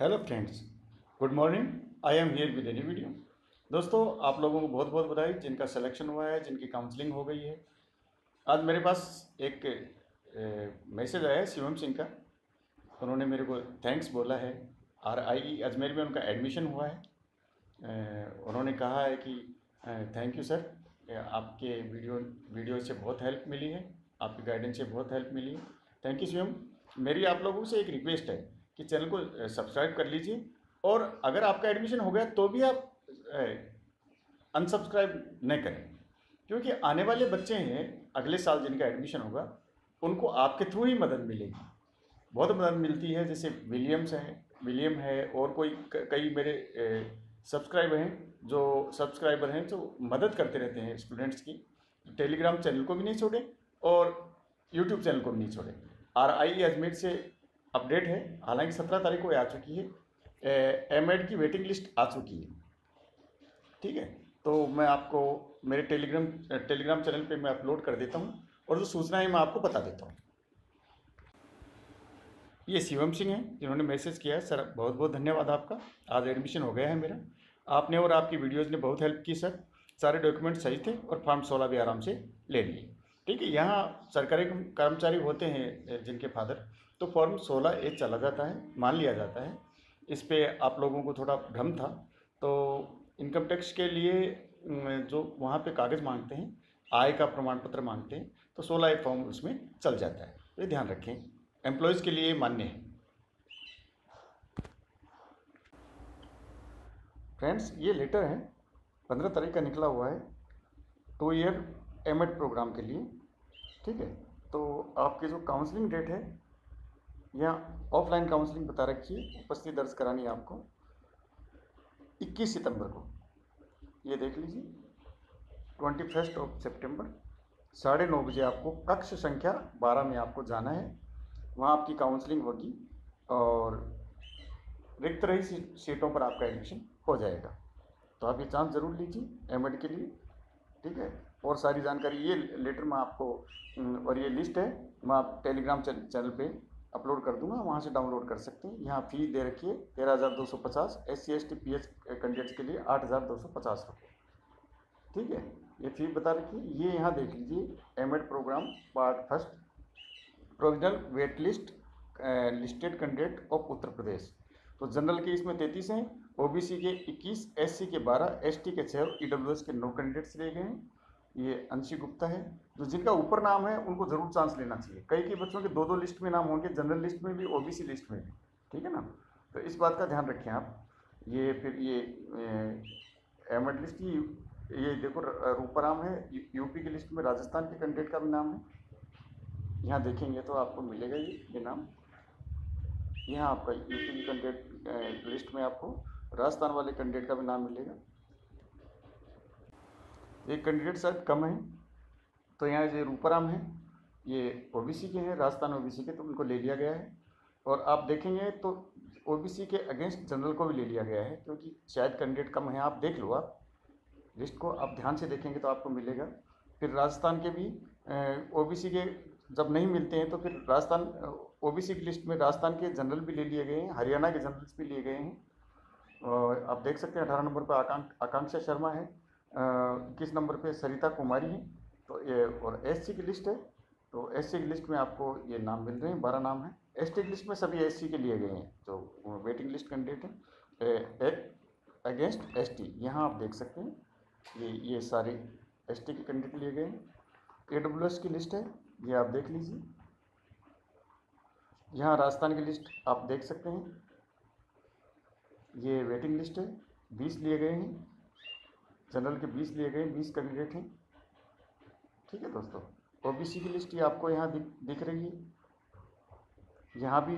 Hello friends good morning I am here with any video दोस्तों, आप लोगों को बहुत बहुत बधाई, जिनका सिलेक्शन हुआ है, जिनकी काउंसलिंग हो गई है। आज मेरे पास एक मैसेज आया है शिवम सिंह का। उन्होंने मेरे को थैंक्स बोला है। आर आई ई अजमेर में उनका एडमिशन हुआ है। उन्होंने कहा है कि थैंक यू सर आपके वीडियो वीडियो से बहुत हेल्प मिली है। आपकी गाइडेंस से बहुत हेल्प मिली है। Thank you Shivam. मेरी आप लोगों से एक रिक्वेस्ट है। कि चैनल को सब्सक्राइब कर लीजिए और अगर आपका एडमिशन हो गया तो भी आप अनसब्सक्राइब नहीं करें। क्योंकि आने वाले बच्चे हैं, अगले साल जिनका एडमिशन होगा, उनको आपके थ्रू ही मदद मिलेगी। बहुत मदद मिलती है, जैसे विलियम्स हैं विलियम है और कोई कई मेरे सब्सक्राइबर हैं, जो सब्सक्राइबर हैं, जो मदद करते रहते हैं स्टूडेंट्स की। टेलीग्राम चैनल को भी नहीं छोड़ें और यूट्यूब चैनल को भी नहीं छोड़ें। आर आई अजमेर से अपडेट है, हालाँकि सत्रह तारीख को आ चुकी है। एम एड की वेटिंग लिस्ट आ चुकी है। ठीक है तो मैं आपको, मेरे टेलीग्राम टेलीग्राम चैनल पे मैं अपलोड कर देता हूँ और जो सूचना है, मैं आपको बता देता हूँ। ये शिवम सिंह हैं, जिन्होंने मैसेज किया है। सर, बहुत बहुत धन्यवाद आपका। आज एडमिशन हो गया है मेरा। आपने और आपकी वीडियोज़ ने बहुत हेल्प की, सर। सारे डॉक्यूमेंट सही थे और फॉर्म सोलह भी आराम से ले लिए। ठीक है, यहाँ सरकारी कर्मचारी होते हैं जिनके फादर। तो फॉर्म सोलह ए चला जाता है, मान लिया जाता है। इस पर आप लोगों को थोड़ा भ्रम था। तो इनकम टैक्स के लिए जो वहाँ पे कागज़ मांगते हैं, आय का प्रमाण पत्र मांगते हैं तो सोलह ए फॉर्म उसमें चल जाता है। ये ध्यान रखें। एम्प्लॉयज़ के लिए मान्य है। फ्रेंड्स, ये लेटर है, पंद्रह तारीख का निकला हुआ है टू ईयर एम प्रोग्राम के लिए। ठीक है? तो आपकी जो काउंसलिंग डेट है यहाँ ऑफलाइन काउंसलिंग बता रखी है, उपस्थिति दर्ज करानी है आपको 21 सितंबर को। ये देख लीजिए ट्वेंटी फ़र्स्ट ऑफ़ सेप्टेम्बर साढ़े नौ बजे आपको कक्ष संख्या बारह में आपको जाना है। वहाँ आपकी काउंसलिंग होगी और रिक्त रही सीटों पर आपका एडमिशन हो जाएगा। तो आप ये चांस ज़रूर लीजिए एम के लिए, ठीक है? और सारी जानकारी ये लेटर मैं आपको और ये लिस्ट है, मैं आप टेलीग्राम चैनल पे अपलोड कर दूँगा, वहाँ से डाउनलोड कर सकते हैं। यहाँ फ़ी दे रखी है तेरह हज़ार दो सौ पचास S C S T P H candidates के लिए आठ हज़ार दो सौ पचास रुपये ठीक है, ये फ़ी बता रखी है। ये यहाँ देख लीजिए M Ed program part first provisional wait list listed candidate of Uttar Pradesh तो जनरल के इसमें तैंतीस हैं ओबीसी के इक्कीस एससी के बारह एसटी के छः ई के नौ कैंडिडेट्स रह गए हैं। ये अंशी गुप्ता है तो जिनका ऊपर नाम है, उनको ज़रूर चांस लेना चाहिए। कई कई बच्चों के दो दो लिस्ट में नाम होंगे जनरल लिस्ट में भी ओबीसी लिस्ट में भी। ठीक है ना? तो इस बात का ध्यान रखें आप। ये फिर ये एम लिस्ट की ये देखो रूपाराम है यूपी की लिस्ट में राजस्थान के कैंडिडेट का भी नाम है। यहाँ देखेंगे तो आपको मिलेगा ये ये नाम। यहाँ आपका यूपी की कैंडिडेट लिस्ट में आपको, राजस्थान वाले कैंडिडेट का भी नाम मिलेगा। एक कैंडिडेट शायद कम है तो यहाँ जो रूपाराम है, ये ओबीसी के हैं, राजस्थान ओबीसी के तो उनको ले लिया गया है। और आप देखेंगे तो ओबीसी के अगेंस्ट जनरल को भी ले लिया गया है, क्योंकि शायद कैंडिडेट कम है, आप देख लो आप। लिस्ट को आप ध्यान से देखेंगे तो आपको मिलेगा। फिर राजस्थान के भी ओबीसी के जब नहीं मिलते हैं तो फिर राजस्थान ओबीसी की लिस्ट में राजस्थान के जनरल भी ले लिए गए हैं, हरियाणा के जनरल्स भी लिए गए हैं। और आप देख सकते हैं, अठारह नंबर पर आकांक, आकांक्षा शर्मा है। किस नंबर पे सरिता कुमारी है? तो ये और एससी की लिस्ट है। तो एससी की लिस्ट में आपको ये नाम मिल रहे हैं, बारह नाम है। एस की लिस्ट में सभी एस के लिए गए हैं, जो वेटिंग लिस्ट कैंडिडेट है। अगेंस्ट एस टी यहाँ आप देख सकते हैं ये ये सारे एस टी के कैंडिडेट लिए गए हैं। ए डब्ल्यू एस की लिस्ट है, ये आप देख लीजिए। यहाँ राजस्थान की लिस्ट आप देख सकते हैं। ये वेटिंग लिस्ट है, बीस लिए गए हैं। जनरल के बीस लिए गए, बीस कैंडिडेट हैं। ठीक है दोस्तों, ओबीसी की लिस्ट ये आपको यहाँ दिख दिख रही है। यहाँ भी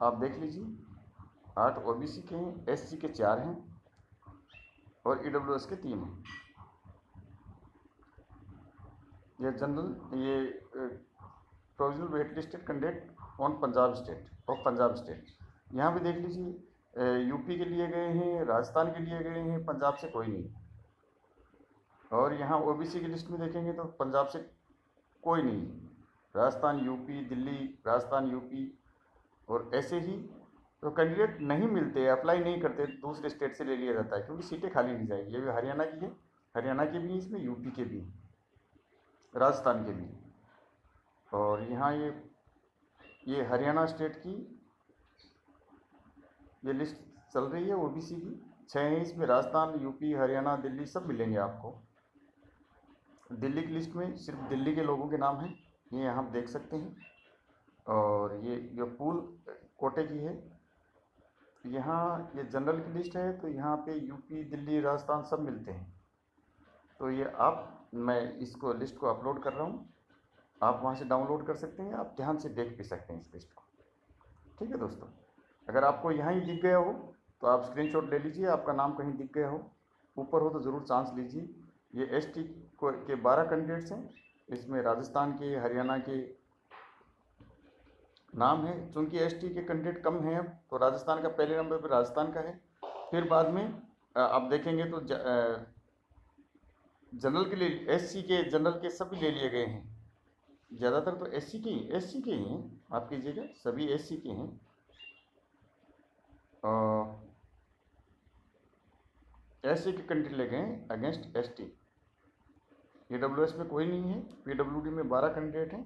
आप देख लीजिए, आठ ओबीसी के हैं, एससी के चार हैं और ईडब्ल्यूएस के तीन हैं। ये जनरल, ये provisional wait listed candidate on Punjab state, of Punjab state. यहाँ भी देख लीजिए यूपी के लिए गए हैं, राजस्थान के लिए गए हैं, पंजाब से कोई नहीं। और यहाँ ओबीसी की लिस्ट में देखेंगे तो पंजाब से कोई नहीं। राजस्थान, यूपी, दिल्ली, राजस्थान, यूपी, और ऐसे ही तो कैंडिडेट नहीं मिलते, अप्लाई नहीं करते, दूसरे स्टेट से ले लिया जाता है, क्योंकि सीटें खाली नहीं जाएगी। ये भी हरियाणा की है, हरियाणा के भी इसमें यूपी के भी राजस्थान के भी और यहाँ ये ये हरियाणा स्टेट की ये लिस्ट चल रही है ओबीसी की। छः हैं इसमें राजस्थान यूपी हरियाणा, दिल्ली सब मिलेंगे आपको। दिल्ली की लिस्ट में सिर्फ़ दिल्ली के लोगों के नाम हैं, ये आप देख सकते हैं। और ये जो पूल, कोटे की है। यहाँ ये जनरल की लिस्ट है तो यहाँ पे यूपी दिल्ली, राजस्थान सब मिलते हैं। तो ये आप, मैं इसको, लिस्ट को अपलोड कर रहा हूँ। आप वहाँ से डाउनलोड कर सकते हैं, आप ध्यान से देख भी सकते हैं इस लिस्ट को। ठीक है दोस्तों? अगर आपको यहाँ ही दिख गया हो तो आप स्क्रीनशॉट ले लीजिए, आपका नाम कहीं दिख गया हो। ऊपर हो तो ज़रूर चांस लीजिए। ये एस टी के बारह कैंडिडेट्स हैं। इसमें राजस्थान के, हरियाणा के नाम है। चूँकि एस टी के कैंडिडेट कम हैं तो राजस्थान का पहले नंबर पर राजस्थान का है। फिर बाद में आप देखेंगे तो जनरल के लिए एस सी के जनरल के सभी ले लिए गए हैं। ज़्यादातर तो एस सी के ही एस के ही हैं। आप कीजिएगा, सभी एस सी के हैं। एस सी के कंट्री ले गए against S T E W S में कोई नहीं है पी डब्ल्यू डी में बारह कैंडिडेट हैं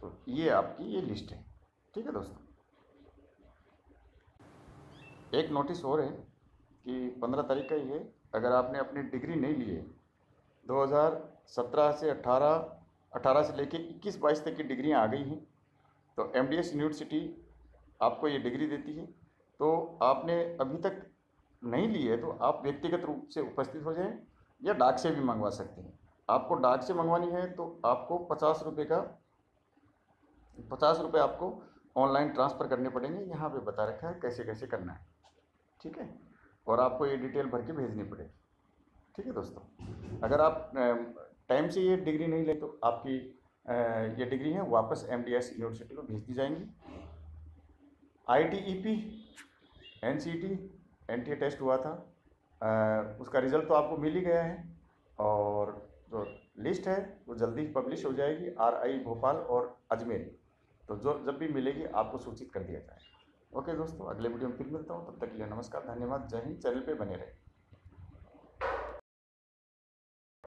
तो ये आपकी ये लिस्ट है। ठीक है दोस्तों? एक नोटिस और है कि पंद्रह तारीख का ही है। अगर आपने अपनी डिग्री नहीं ली है 2017 से 18 18 से लेके 21 बाईस तक की डिग्रियाँ आ गई हैं तो एम डी एस यूनिवर्सिटी आपको ये डिग्री देती है। तो आपने अभी तक नहीं ली है तो आप व्यक्तिगत रूप से उपस्थित हो जाएँ या डाक से भी मंगवा सकते हैं। आपको डाक से मंगवानी है तो आपको पचास रुपये का, पचास रुपये आपको ऑनलाइन ट्रांसफ़र करने पड़ेंगे। यहाँ पे बता रखा है कैसे कैसे करना है। ठीक है? और आपको ये डिटेल भर के भेजनी पड़ेगी। ठीक है दोस्तों? अगर आप टाइम से ये डिग्री नहीं ले तो आपकी ये डिग्री है वापस एमडीएस यूनिवर्सिटी को भेज दी जाएँगी। I N C T N T test हुआ था। आ, उसका रिज़ल्ट तो आपको मिल ही गया है और जो लिस्ट है वो जल्दी पब्लिश हो जाएगी आर आई भोपाल और अजमेर। तो जो जब भी मिलेगी आपको सूचित कर दिया जाएगा। ओके दोस्तों अगले वीडियो में फिर मिलता हूँ तब तक के लिए नमस्कार धन्यवाद जय हिंद चैनल पे बने रहें